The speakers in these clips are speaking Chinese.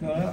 漂亮。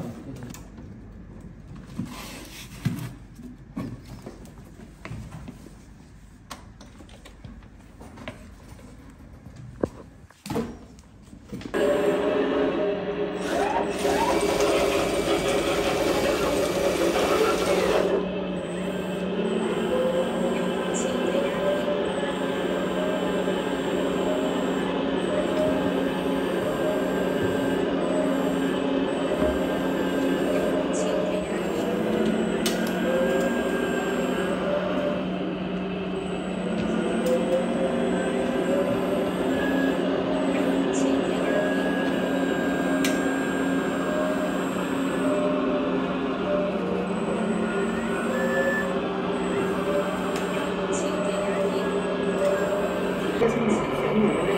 这是你，是你的。